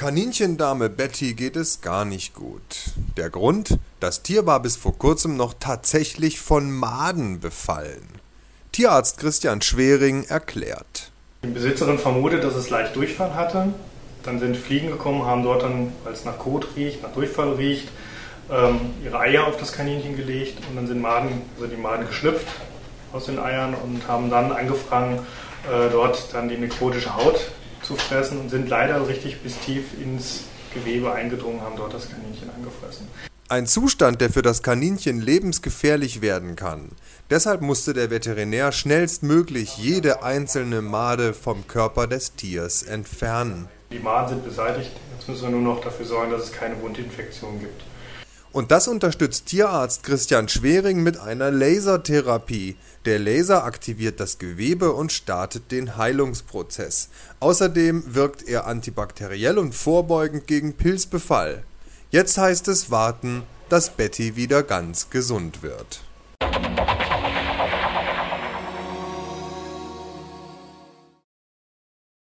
Kaninchendame Betty geht es gar nicht gut. Der Grund? Das Tier war bis vor kurzem noch tatsächlich von Maden befallen. Tierarzt Christian Schwering erklärt. Die Besitzerin vermutet, dass es leicht Durchfall hatte. Dann sind Fliegen gekommen, haben dort dann, weil es nach Kot riecht, nach Durchfall riecht, ähm, ihre Eier auf das Kaninchen gelegt und dann sind Maden, also die Maden geschlüpft aus den Eiern und haben dann angefangen, äh, dort dann die nekrotische Haut zu fressen und sind leider richtig bis tief ins Gewebe eingedrungen, haben dort das Kaninchen angefressen. Ein Zustand, der für das Kaninchen lebensgefährlich werden kann. Deshalb musste der Veterinär schnellstmöglich jede einzelne Made vom Körper des Tiers entfernen. Die Maden sind beseitigt, jetzt müssen wir nur noch dafür sorgen, dass es keine Wundinfektion gibt. Und das unterstützt Tierarzt Christian Schwering mit einer Lasertherapie. Der Laser aktiviert das Gewebe und startet den Heilungsprozess. Außerdem wirkt er antibakteriell und vorbeugend gegen Pilzbefall. Jetzt heißt es warten, dass Betty wieder ganz gesund wird.